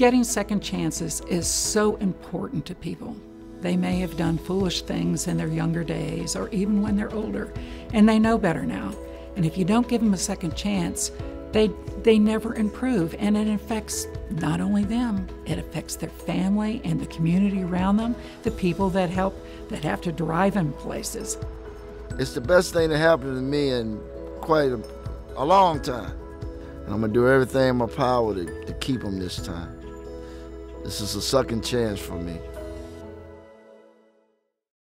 Getting second chances is so important to people. They may have done foolish things in their younger days or even when they're older, and they know better now. And if you don't give them a second chance, they, they never improve, and it affects not only them, it affects their family and the community around them, the people that help, that have to drive them places. It's the best thing that happened to me in quite a, a long time. And I'm gonna do everything in my power to, to keep them this time. This is a second chance for me.